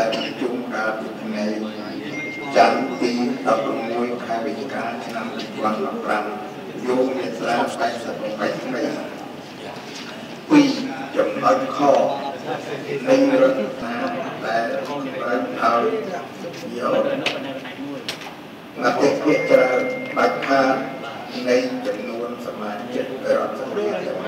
ដែលប្រជុំកាលពីថ្ងៃច័ន្ទទី16ខែវិច្ឆិកាឆ្នាំ2015យោងមាត្រា88ថ្មីពីចំណុចខនៃរដ្ឋាភិបាលដែលត្រូវឲ្យយកអតិភិជាច្រើនបាច់ខាតនៃចំនួនសមាជិករដ្ឋសភា